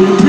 you're